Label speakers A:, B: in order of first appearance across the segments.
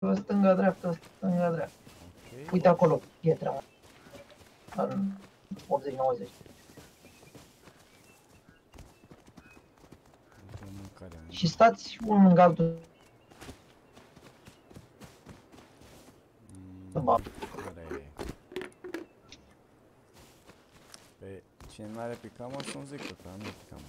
A: stânga, dreapta, stânga, dreapta.
B: Ok.
A: Uite acolo, pietra. În 80-90.
B: Uite mâncarea. unde-
A: Și stați unul lângă altul.
B: Mm,
A: Ba.
B: Care e? Pe cine n-are picamă să-mi zică că nu e picamă.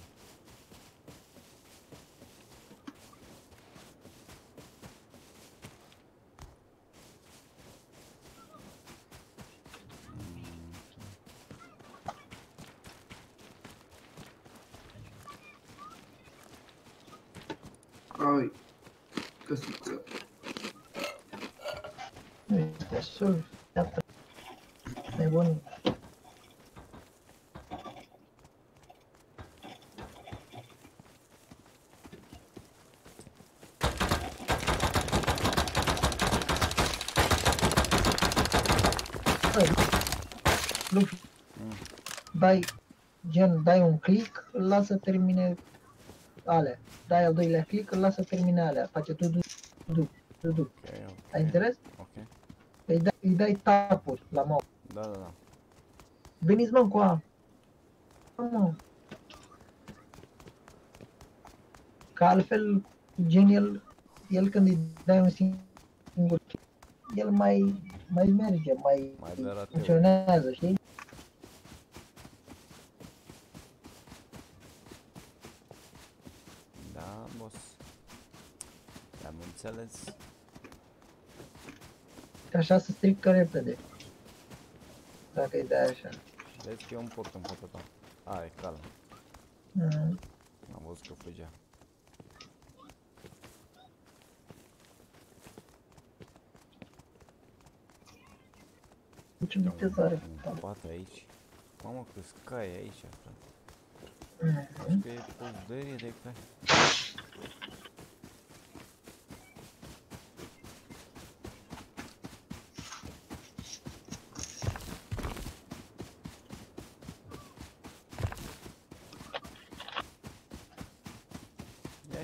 C: Căsuță.
A: Uite, sul, iată. Nebun. Băi, Luffy,
B: Mm.
A: dai, gen, dai un click, îl lasă termine alea. Dai al doilea click, îl lasă termine alea. Face tu, du, du, du, du.
B: Ok, ok.
A: Ai înțeles?
B: Ok.
A: Îi dai, îi dai tap-uri la mouse.
B: Da, da, da.
A: Veniți mă cu a. Mă. Că altfel, gen el, el când îi dai un singur click, el mai, mai merge, mai,
B: Mai dă rateu.
A: funcționează, știi?
B: Da, boss. Am înțeles.
A: Că așa se strică repede. Dacă îi dai așa.
B: Vezi că e un port în fața ta. A, e calm.
A: Mm.
B: Am văzut că fugea.
A: Nici viteză are.
B: Un pat aici. Mamă, că scai aici, frate.
A: Mm.
B: Știi că e puzderie de cai.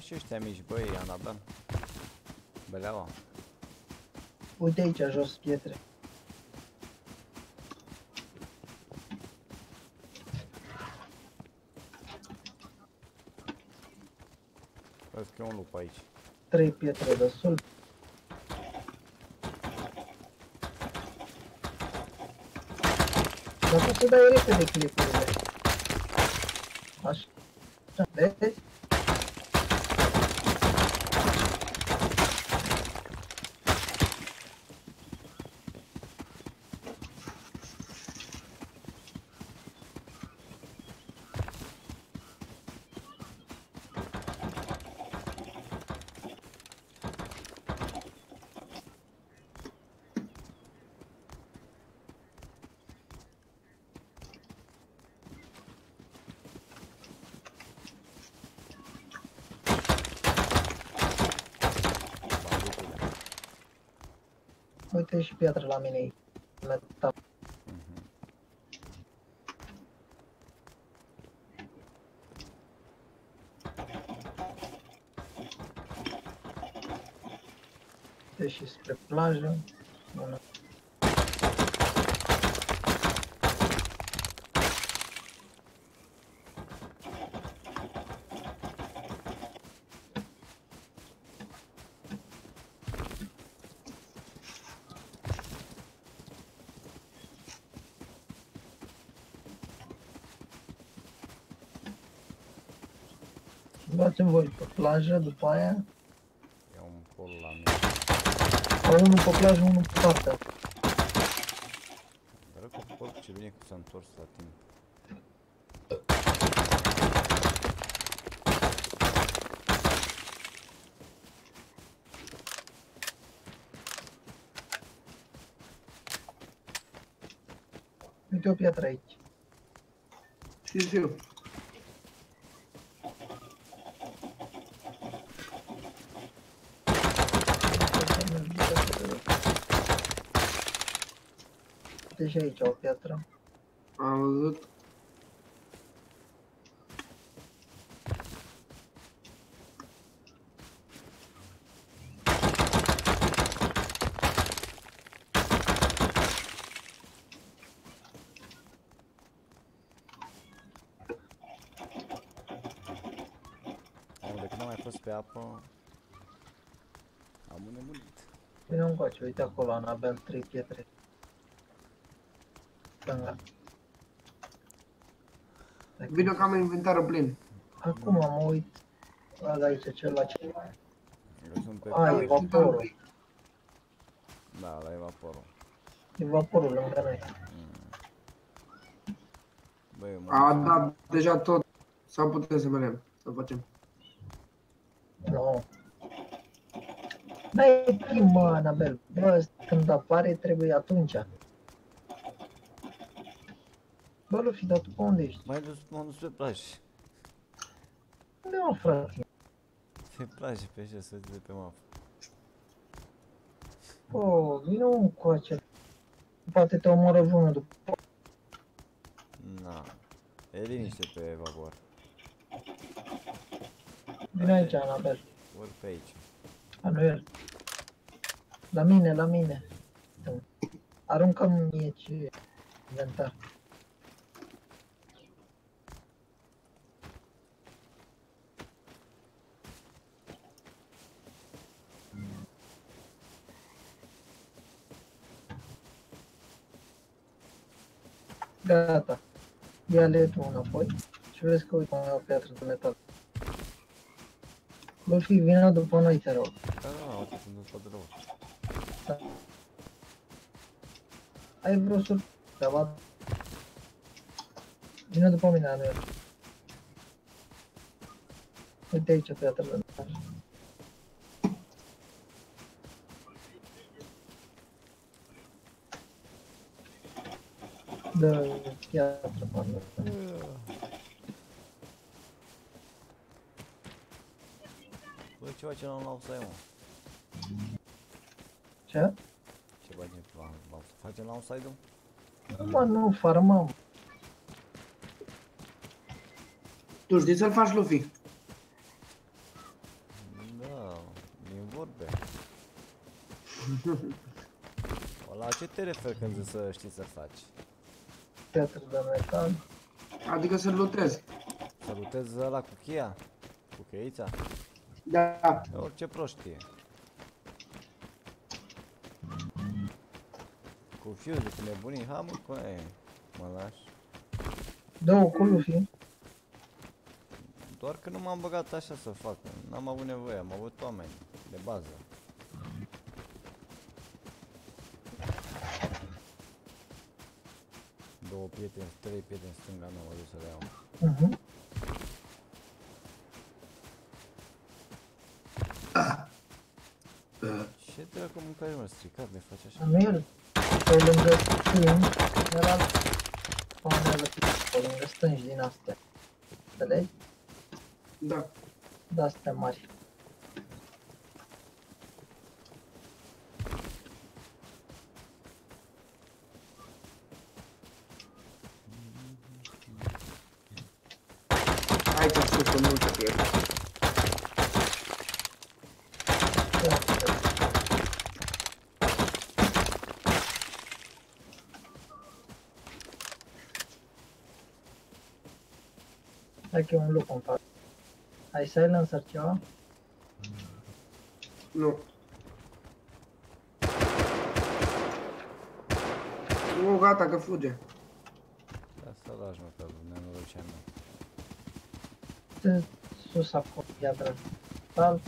B: Și ăștia mici, băi, Anabel. Beleaua.
A: Uite aici, jos pietre.
B: Vezi că e un lup aici.
A: Trei pietre de sul. Dar tu să dai repede clipurile. Așa. Vezi? Uite și piatră la mine aici. Metal.
B: Mhm.
A: Uite și spre plajă. Luați-mi voi pe plajă, după aia.
B: E un pol la mine.
A: Sau unul pe plajă, unul pe partea.
B: Dar că pot ce bine că s-a întors la tine.
A: Uite o piatră aici.
C: Știu, știu.
A: deja aici o piatră.
C: Am văzut.
B: pe apă Am înnebunit
A: Vine un coace, uite acolo, Anabel, trei pietre Stânga.
C: Vine că am inventarul plin.
A: Acum mă uit. Văd aici cel la ce.
B: Eu sunt pe
A: A,
B: pe-
A: evaporul.
B: Da, la evaporul.
A: Evaporul lângă noi.
B: Băi, eu mă
C: A
B: duc-
C: dat deja tot. Sau putem să mergem. Să facem.
A: Nu. Dai timp, mă, Anabel. Bă, când apare, trebuie atunci. Bă, Luffy, dar tu pe unde ești?
B: Mai dus, m-am dus pe plajă.
A: Unde mă, frate?
B: Pe plajă, pe așa, să de pe mapă.
A: Bă, vine un coace. Poate te omoră vânul după.
B: Na. E liniște pe evapor.
A: Vine aici, Anabel.
B: Ori pe aici.
A: A, nu el. La mine, la mine. Aruncă-mi mie ce inventar. Gata. Ia letul înapoi și vezi că uite o piatră de metal. Luffy, vină după noi, te rog.
B: Da, da, da, uite, sunt în spate rău.
A: Ai vreo surpriză, Vine după mine, Anuel. Uite aici piatrele. Da, piatră, pardon.
B: Băi, ceva ce n-am luat să ai, mă.
A: Ce?
B: Ce bagi în plan? Ba, să facem la un side
A: Mă, nu, farmăm.
C: Tu știi să-l faci, Luffy?
B: Da, din vorbe. La ce te referi când zici să știi să faci?
A: Piatră de metal.
C: Adică să-l lutezi.
B: Să lutezi ăla cu cheia? Cu cheița?
C: Da.
B: Orice prostie. Cu fuse, cu nebunii, ha mă, cu aia. Mă lași.
A: Două cu Luffy.
B: Doar că nu m-am băgat așa să fac. N-am avut nevoie, am avut oameni de bază. Două prieteni, trei prieteni stânga mea, mă duc să le iau.
A: Mhm.
B: Ce dracu mâncare mă stricat, ne faci așa?
A: Anuel, pe lângă stângi, era spawnează pe lângă stângi din astea. Înțelegi?
C: Da.
A: De astea mari.
C: Aici sus sunt multe pietre.
A: Ia să vezi. Hai că e un lup în față. Ai silencer ceva?
C: Nu. Nu, gata, că fuge.
B: Da, să lași mă pe nenorocea mea.
A: Te sus acolo, piatră. Sal.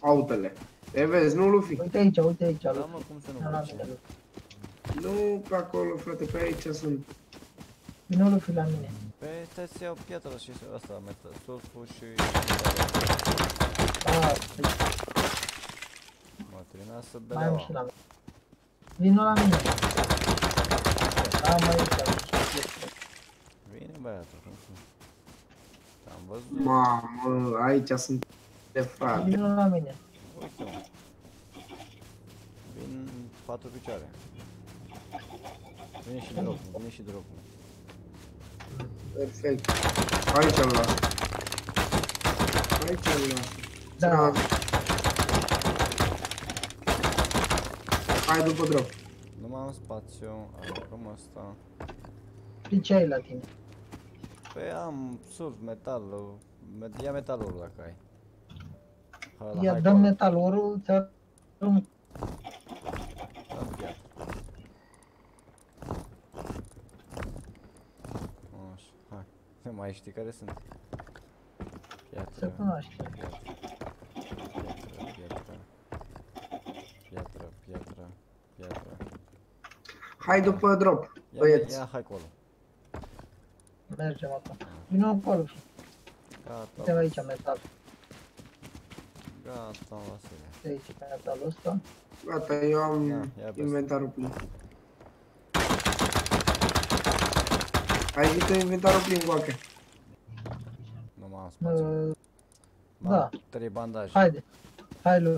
C: Autele. E vezi, nu, Luffy?
A: Uite aici, uite aici,
B: Da,
A: Luffy.
B: mă, cum să nu
A: Nu la
B: văd
A: mine,
B: ce?
A: Luffy.
C: Nu pe acolo, frate, pe aici sunt.
A: Vino Luffy la mine.
B: Pe stai să iau piatra și să- asta, metă sulful și...
A: Ah, păi,
B: Mă trimea să
A: mai am și
B: bereaua.
A: la mine. Vino la mine. Am aici, aici.
B: Vine băiatul, cum să... Am văzut,
C: Mamă, aici sunt de frate.
A: Vino la mine.
B: uite mă. Vin patru picioare. Vine și dropul, vine și dropul.
C: Perfect. Aici îl las. Aici îl las.
A: Da.
C: Hai după drop.
B: Nu mai am spațiu, aruncăm asta.
A: Și ce ai la tine?
B: Păi am sulf, metal, met- ia metalul dacă ai. Hai, la
A: Ia
B: hai
A: dăm
B: acolo.
A: metalorul, ți arunc
B: Dăm piatră. Așa, hai. Nu mai știi care sunt? Piatră.
A: să cunoaște.
B: Piatră, piatră, piatră, piatră, piatră.
C: Hai după drop,
B: Ia,
C: băieți.
B: ia hai acolo.
A: Mergem acum. Vino acolo.
B: Gata,
A: Uite aici metal.
B: gata, Vasile.
A: Uite aici metalul ăsta.
C: Gata, eu am
B: Ia, ia pe
C: inventarul plin. Ai zis tu inventarul plin, Goache.
B: Nu mai am spațiu.
A: Mă,
B: Mai
A: da.
B: am Trei bandaje.
A: haide. Hai, Lu.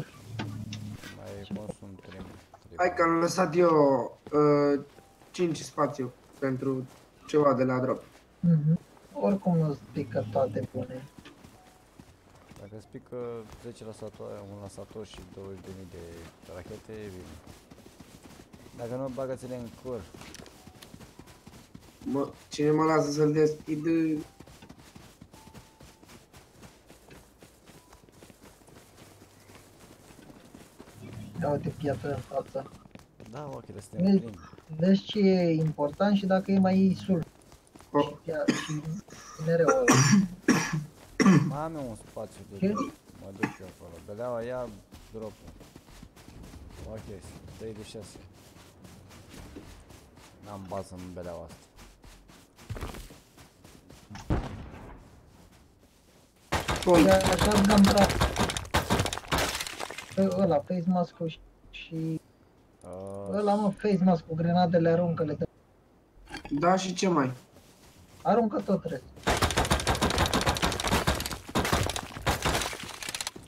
B: Mai consum trei. trei
C: Hai că am lăsat eu uh, 5 spațiu pentru ceva de la drop.
A: Mhm. Oricum nu-ți pică toate bune.
B: Dacă îți pică 10 lansatoare, un lansator și 20.000 de rachete, e bine. Dacă nu, bagă-ți-le în cur.
C: Mă, cine mă lasă să-l deschid?
A: Ia uite piatră în față.
B: Da, ochile suntem
A: Vezi?
B: plini.
A: Vezi ce e important și dacă e mai sul.
C: Oh,
A: Și, pia- și mereu ăla.
B: Mai am eu un spațiu de
A: Ce?
B: drop. Mă duc eu acolo. Beleaua ia dropul. Ok, 3 de 6. N-am bază în beleaua asta.
C: Poi,
A: E așa gambra. Ăla, face mask-ul și, și
B: Uh,
A: ăla mă, face mask cu grenadele aruncă-le. dă-
C: da și ce mai?
A: Aruncă tot restul.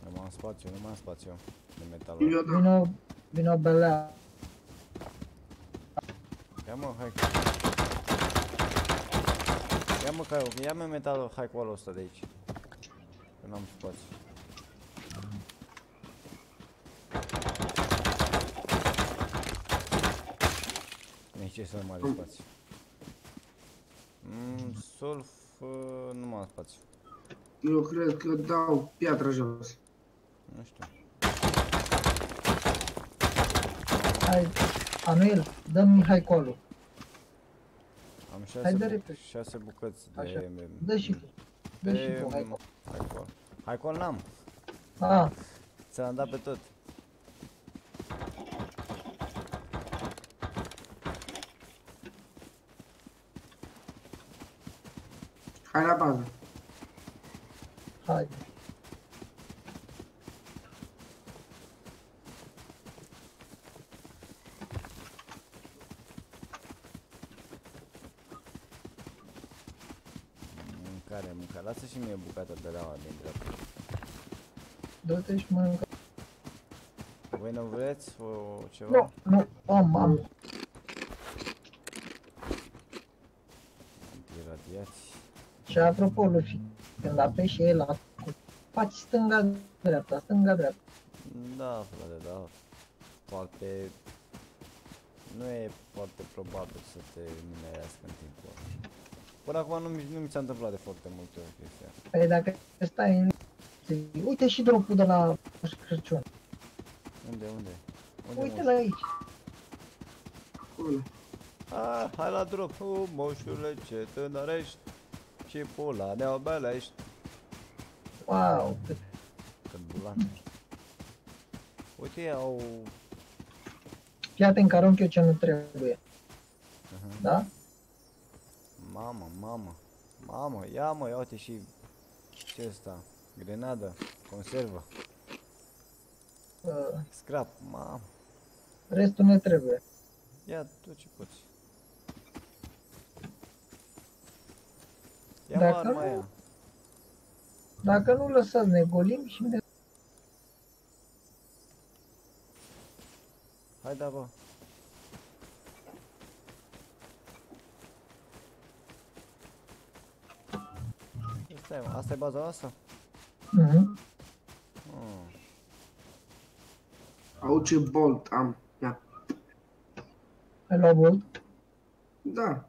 B: nu mai am spațiu, nu mai am spațiu de metal.
C: Eu da.
A: Vino, vino belea.
B: Ia mă, hai. Ia mă, Caio, ia mă metalul, hai cu ăla ăsta de aici. Că n-am spațiu. Ce să nu mai are spațiu. Mm, sulf, uh, nu mai am spațiu.
C: Eu cred că dau piatră jos.
B: Nu știu.
A: Hai, Anuel, dă-mi Mihai colu.
B: Am
A: Hai,
B: șase,
A: dă
B: bu-
A: repede.
B: șase bucăți
A: Așa.
B: de...
A: Dă și tu. Dă și
B: de...
A: tu, hai colu.
B: Hai col. Hai col n-am.
A: Ah,
B: Ți l-am dat pe tot.
C: Hai la bază.
A: hai.
B: Mâncare, mâncare. Lasă și mie bucata de la din dreapta.
A: Du-te și mănâncă.
B: Voi nu vreți o ceva?
A: Nu, nu, am, am. Și apropo, Luffy, când apeși el la faci stânga-dreapta, stânga-dreapta.
B: Da, frate, da. Foarte... Nu e foarte probabil să te minerească în timpul ăla. Până acum nu, mi- nu mi s-a întâmplat de foarte multe ori chestia asta.
A: Păi dacă stai în... Uite și dropul de la Moș Crăciun.
B: Unde, unde? Unde
A: Uite
B: moș?
A: la aici.
C: Acolo.
B: Ah, hai la drop, uh, moșule, ce tânărești Și pula ne obelești
A: Wow, cât
B: Cât bulan Uite, au...
A: Fii atent că arunc eu ce nu trebuie,
B: Uh-huh.
A: da?
B: Mamă, mamă Mamă, ia mă, ia uite și Ce ăsta? Grenadă, conservă
A: Uh,
B: Scrap, mamă
A: restul ne trebuie.
B: Ia tot ce poți Ia
A: Dacă
B: mă arma
A: nu-
B: aia
A: Dacă nu lăsați, ne golim și ne...
B: Hai da, bă Stai, mă, asta e baza asta?
A: Mhm.
B: Oh.
C: Au ce bolt am. Ia.
A: Ai luat bolt?
C: Da.